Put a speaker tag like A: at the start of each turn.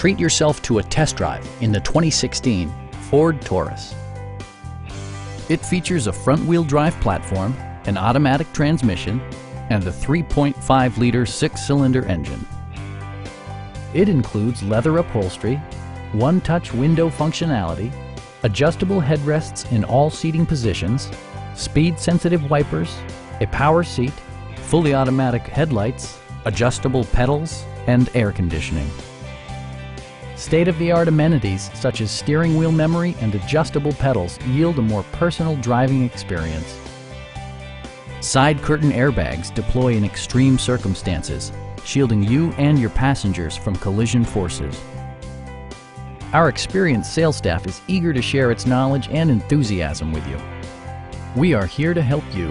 A: treat yourself to a test drive in the 2016 Ford Taurus. It features a front-wheel drive platform, an automatic transmission, and a 3.5-liter six-cylinder engine. It includes leather upholstery, one-touch window functionality, adjustable headrests in all seating positions, speed-sensitive wipers, a power seat, fully automatic headlights, adjustable pedals, and air conditioning. State-of-the-art amenities such as steering wheel memory and adjustable pedals yield a more personal driving experience. Side curtain airbags deploy in extreme circumstances, shielding you and your passengers from collision forces. Our experienced sales staff is eager to share its knowledge and enthusiasm with you. We are here to help you